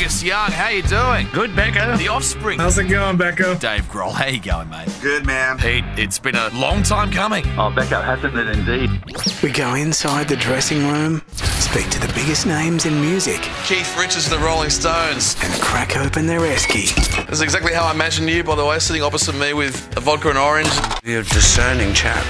Angus Young, how you doing? Good, Becko. The Offspring. How's it going, Becko? Dave Grohl, how you going, mate? Good, man. Pete, it's been a long time coming. Oh, Becko, hasn't it indeed? We go inside the dressing room, speak to the biggest names in music, Keith Richards of the Rolling Stones. and crack open their esky. That's exactly how I imagined you, by the way, sitting opposite me with a vodka and orange. You're a discerning chap.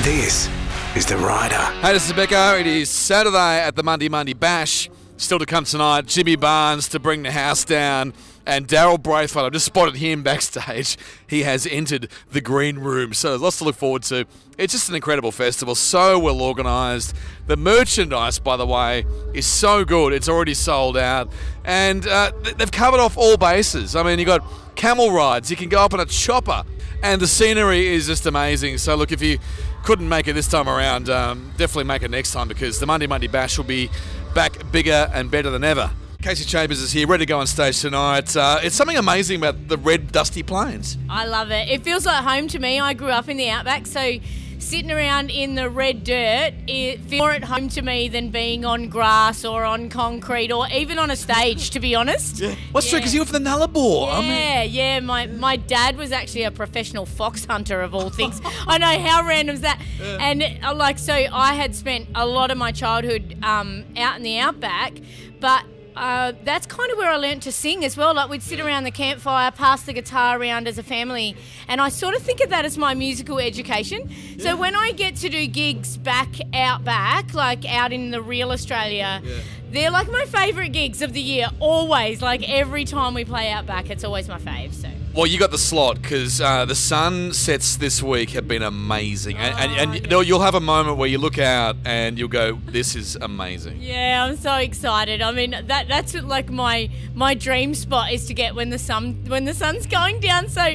This is The Rider. Hey, this is Becko. It is Saturday at the Mundi Mundi Bash. Still to come tonight, Jimmy Barnes to bring the house down, and Daryl Braithwaite. I've just spotted him backstage. He has entered the green room, so lots to look forward to. It's just an incredible festival, so well organised. The merchandise, by the way, is so good. It's already sold out, and uh, they've covered off all bases. I mean, you've got camel rides. You can go up on a chopper, and the scenery is just amazing. So look, if you couldn't make it this time around, um, definitely make it next time because the Mundi Mundi Bash will be back bigger and better than ever. Kasey Chambers is here, ready to go on stage tonight. Uh, it's something amazing about the red, dusty plains. I love it. It feels like home to me. I grew up in the outback, so sitting around in the red dirt, it feels more at home to me than being on grass or on concrete or even on a stage, to be honest. Yeah. What's true? Because you're from the Nullarbor. I mean, Yeah, yeah. My my dad was actually a professional fox hunter of all things. I know how random's that. And uh, like, so I had spent a lot of my childhood um, out in the outback, but. Uh, that's kind of where I learnt to sing as well. Like we'd sit around the campfire, pass the guitar around as a family, and I sort of think of that as my musical education. So when I get to do gigs back out back, like out in the real Australia, they're like my favourite gigs of the year. Always, like every time we play out back, it's always my fave. So. Well, you got the slot because uh, the sunsets this week have been amazing. And, and, and you know, you'll have a moment where you look out and you'll go, this is amazing. Yeah, I'm so excited. I mean, that that's like my my dream spot is to get when the sun when the sun's going down. So,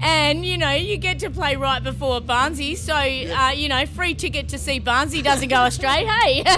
and you know, you get to play right before Barnsey. So, uh, you know, free ticket to see Barnsey doesn't go astray. Hey,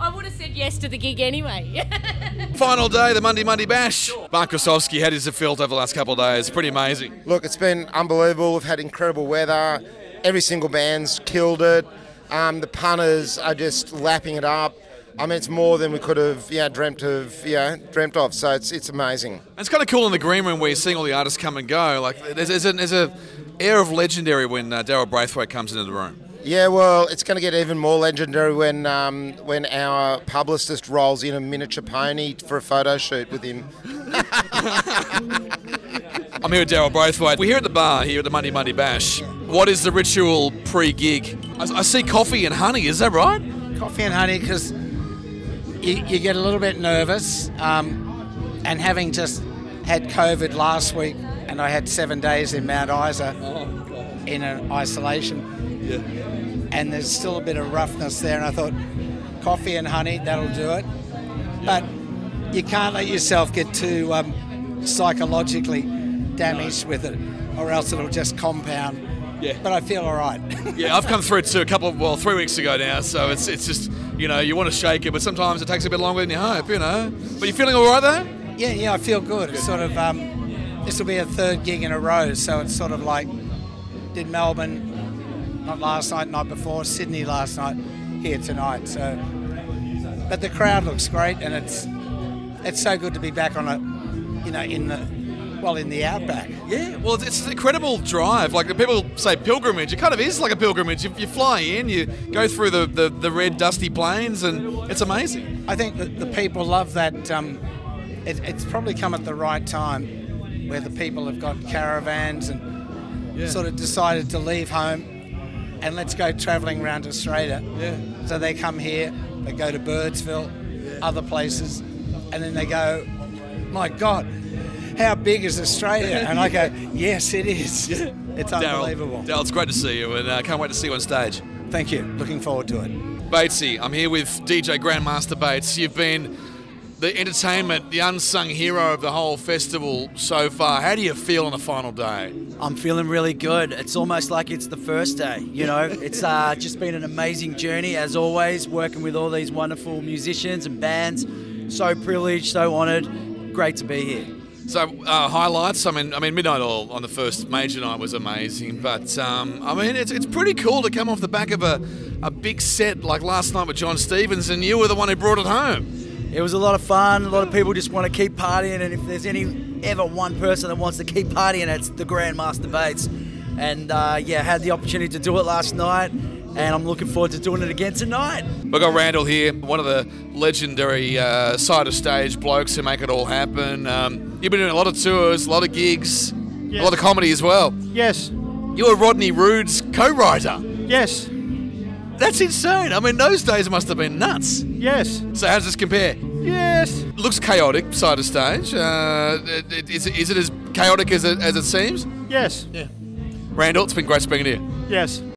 I would have said yes to the gig anyway. Final day, the Mundi Mundi Bash. Mark Kosowski, how does it feel over the last couple of days? Pretty amazing. Look, it's been unbelievable. We've had incredible weather. Every single band's killed it. Um, the punters are just lapping it up. I mean, it's more than we could have, yeah, dreamt of, yeah, dreamt of. So it's it's amazing. It's kind of cool in the green room where you're seeing all the artists come and go. Like there's, there's, a, there's a air of legendary when uh, Daryl Braithwaite comes into the room. Yeah, well, it's going to get even more legendary when um, when our publicist rolls in a miniature pony for a photo shoot with him. I'm here with Daryl Braithwaite. We're here at the bar here at the Mundi Mundi Bash. What is the ritual pre-gig? I, I see coffee and honey. Is that right? coffee and honey because you, you get a little bit nervous. Um, and having just had COVID last week, and I had seven days in Mount Isa in an isolation, and there's still a bit of roughness there. And I thought, coffee and honey, that'll do it. But you can't let yourself get too um, psychologically damaged with it, or else it'll just compound. Yeah. But I feel all right. Yeah, I've come through it too a couple of, well, three weeks ago now, so it's it's just, you know, you want to shake it, but sometimes it takes a bit longer than you hope, you know. But you're feeling all right though? Yeah, yeah, I feel good. It's sort of um, this will be a third gig in a row, so it's sort of like did Melbourne not last night, night before, Sydney last night, here tonight. So, but the crowd looks great, and it's it's so good to be back on a, you know, in the well in the outback. Yeah, well, it's- it's an incredible drive. Like people say pilgrimage, it kind of is like a pilgrimage. You, you fly in, you go through the, the, the red, dusty plains, and it's amazing. I think that the people love that. Um, it, it's probably come at the right time, where the people have got caravans and sort of decided to leave home and let's go travelling around Australia. Yeah. So they come here, they go to Birdsville, other places, and then they go, "My God, how big is Australia?" And I go, "Yes, it is. Yeah. It's unbelievable." Daryl, it's great to see you, and I uh, can't wait to see you on stage. Thank you. Looking forward to it. Batesy, I'm here with DJ Grandmaster Bates. You've been the entertainment, the unsung hero of the whole festival so far. How do you feel on the final day? I'm feeling really good. It's almost like it's the first day. You know, it's uh, just been an amazing journey as always, working with all these wonderful musicians and bands. So privileged, so honoured. Great to be here. So uh, highlights. I mean, I mean, Midnight Oil on the first major night was amazing, but um, I mean, it's, it's pretty cool to come off the back of a, a big set like last night with John Stevens, and you were the one who brought it home. It was a lot of fun. A lot of people just want to keep partying, and if there's any ever one person that wants to keep partying, it's the Grandmaster Bates. And uh, yeah, had the opportunity to do it last night, and I'm looking forward to doing it again tonight. We've got Randall here, one of the legendary uh, side of stage blokes who make it all happen. Um, you've been doing a lot of tours, a lot of gigs, a lot of comedy as well. Yes. You were Rodney Rude's co-writer. Yes. That's insane. I mean, those days must have been nuts. Yes. So how does this compare? Yes. Looks chaotic side of stage. Uh, is, it- is it as chaotic as it, as it seems? Yes. Yeah. Randall, it's been great speaking to you. Yes.